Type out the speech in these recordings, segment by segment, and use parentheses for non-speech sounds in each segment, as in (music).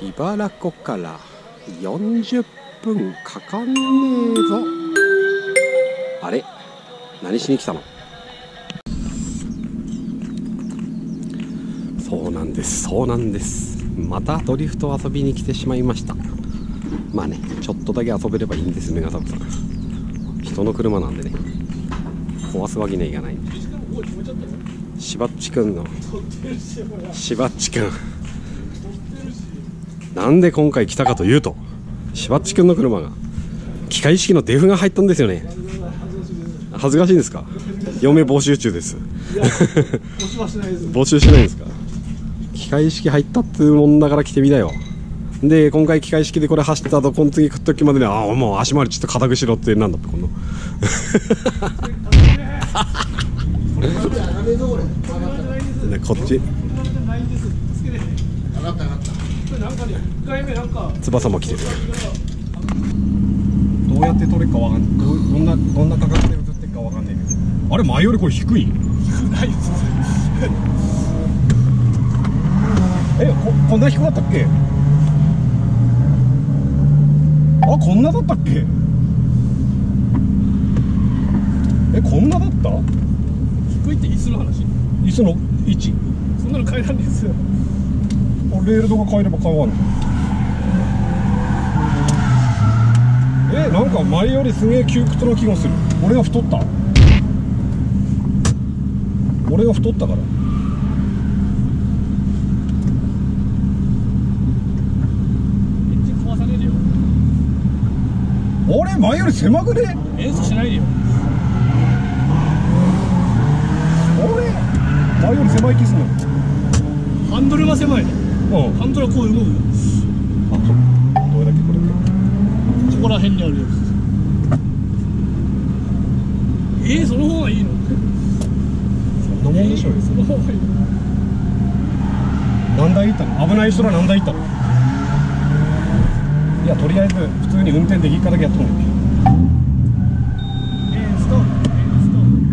桧原湖から40分かかんねえぞ。あれ？何しに来たの？そうなんですそうなんです。またドリフト遊びに来てしまいました。まあねちょっとだけ遊べればいいんですメガサブさん。人の車なんでね。壊すわけにはいかない。しばっちくんのしばっちくん。なんで今回来たかというとしばっちくんの車が機械式のデフが入ったんですよね。恥ずかしいんですか？嫁募集中です。募集 (laughs) しないんですか？機械式入ったっていうもんだから来てみたよ。で今回機械式でこれ走った後この次食っときまでねああもう足回りちょっと固くしろってなんだってこのね (laughs) こっち (laughs) 翼も来てる。どうやって撮れるかわかんない。どんなどんな価格で映ってるかわかんないけど。あれ前よりこれ低い？えここんな低かったっけ？あこんなだったっけ？えこんなだった？低いって椅子の話？椅子の位置。そんなの変えらんないですよ。あレールドが変えれば変わる。のえなんか前よりすげえ窮屈な気がする。俺が太った。俺が太ったから。エンジン壊され前より狭くね？演奏しないでよ俺前より狭い気すんの？ハンドルが狭い。ねうん。ハンドルはこう動くよ。あそうどれだけこれか。ここら辺にあるやつ。えー、その方がいいの？そんなもんでしょうよ。その方がいいの？何台行ったの？危ない人ら何台行ったの？いやとりあえず普通に運転できるかだけやっとんねんえー、ストップえー、ストップ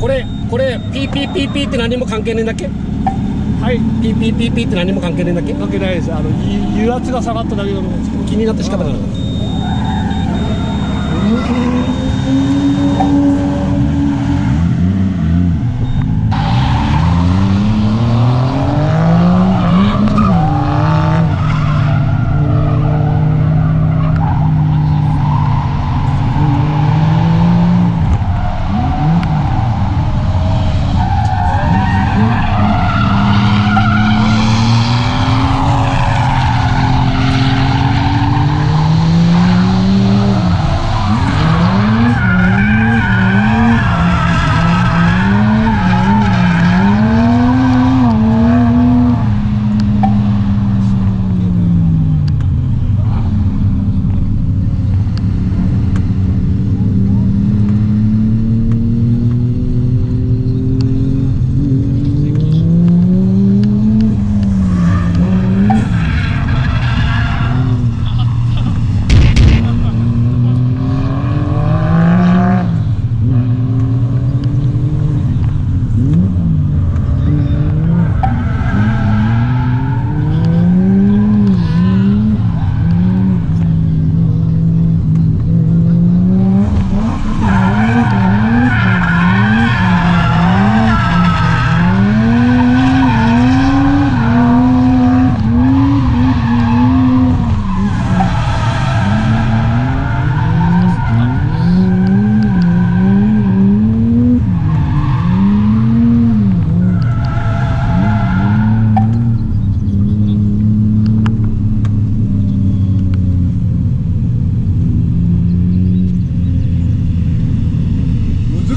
これこれピーピーピーピーって何も関係ねえんだっけ？はい。ピーピーピーピーって何も関係ねえんだっけ？関係ないです。あのゆ油圧が下がっただけだと思うんですけど。気になって仕方がない。え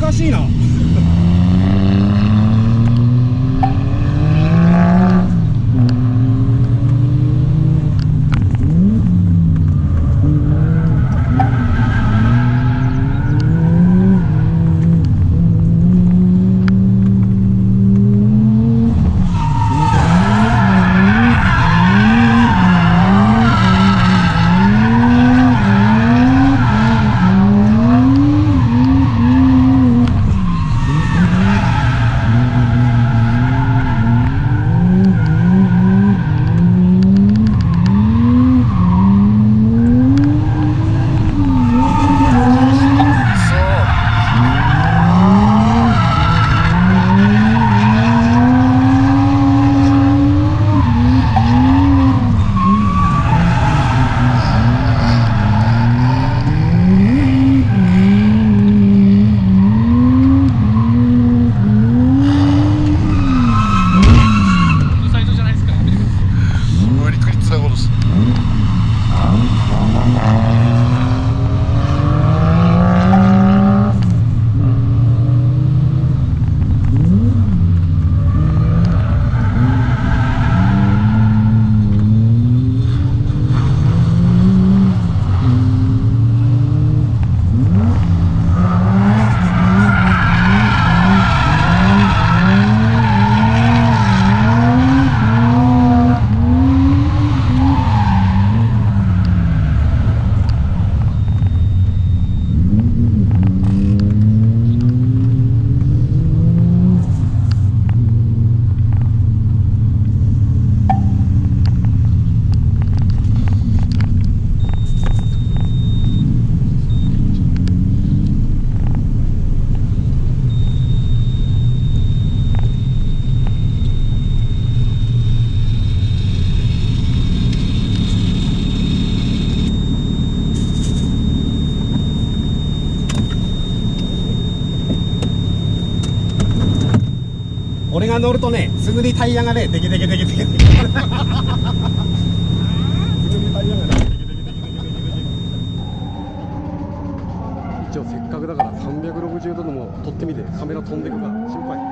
難しいな。が乗るとねすぐにタイヤがねデケデケデケデケデケ。すぐにタイヤがねデケデケデケデケデケ一応せっかくだから360度でも撮ってみてカメラ飛んでくか。心配。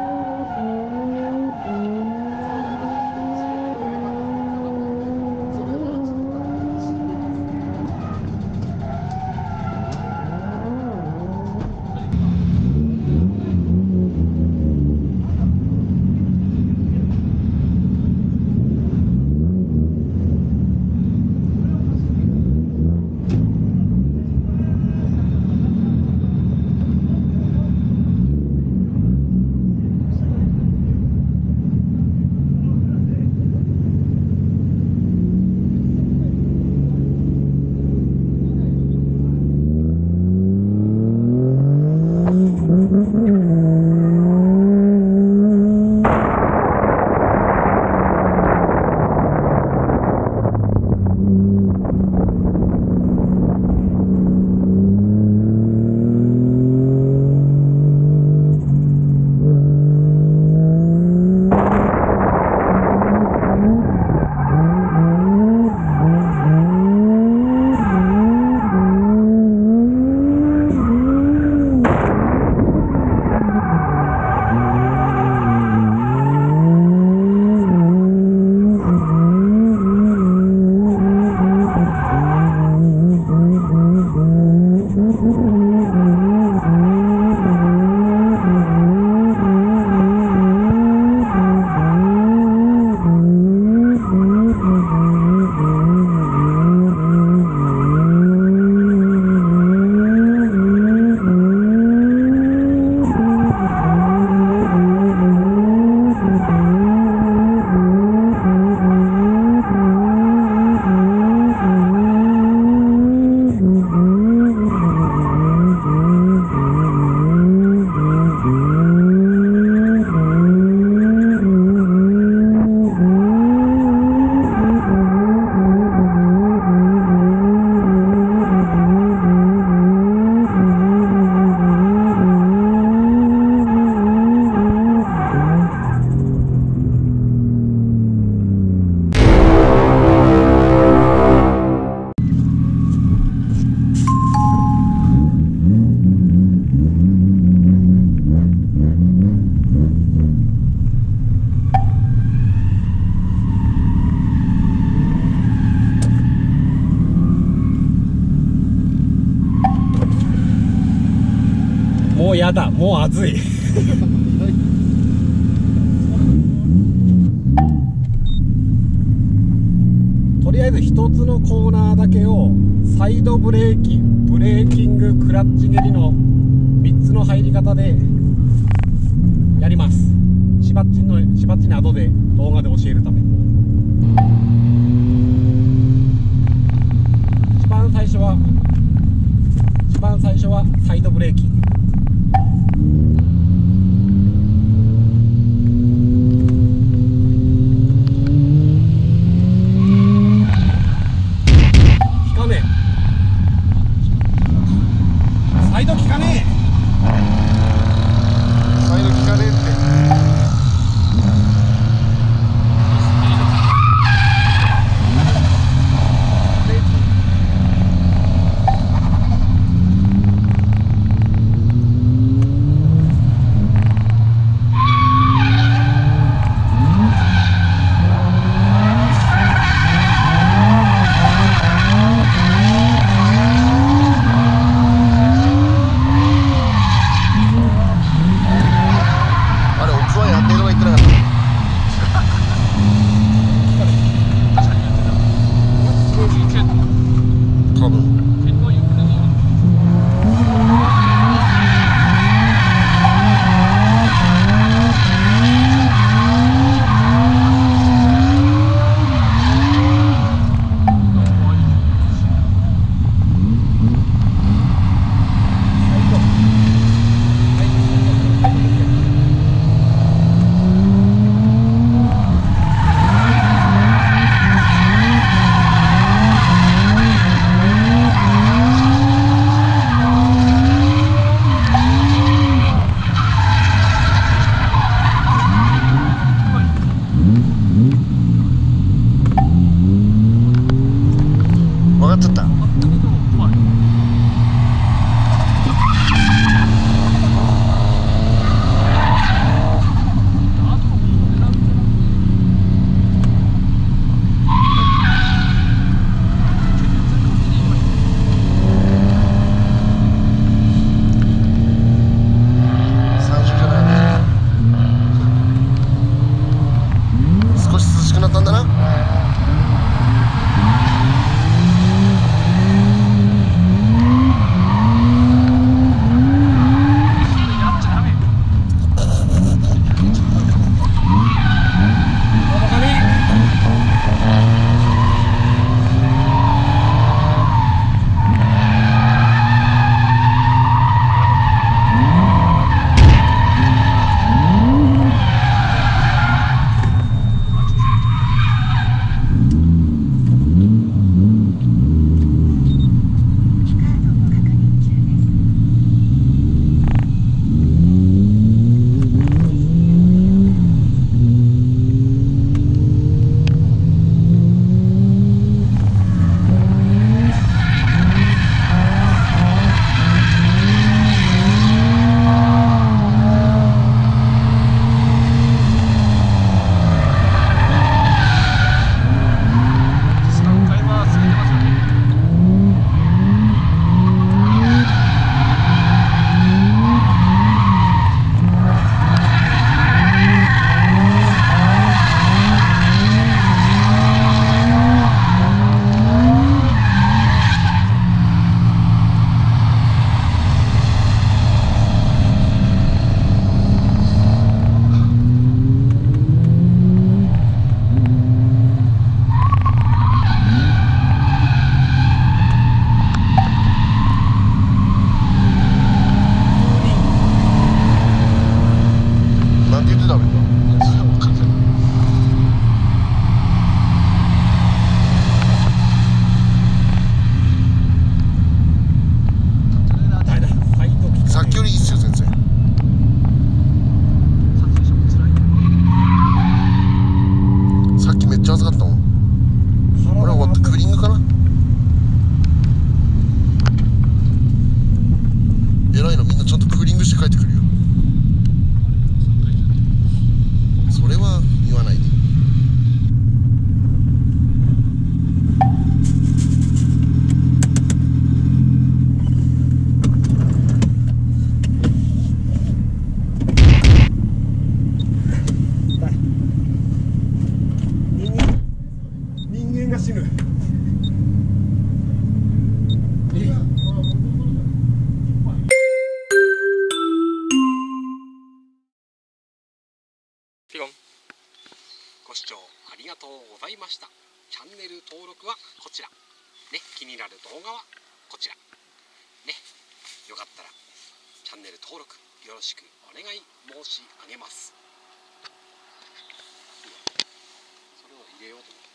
もうやだ。もう暑い。とりあえず一つのコーナーだけをサイドブレーキブレーキングクラッチ蹴りの3つの入り方でやります。しばっちのしばっちに後で動画で教えるため。一番最初は一番最初はサイドブレーキ。死ぬ。ご視聴ありがとうございました。チャンネル登録はこちら。ね気になる動画はこちら。ねよかったらチャンネル登録よろしくお願い申し上げます。それを入れようと思って。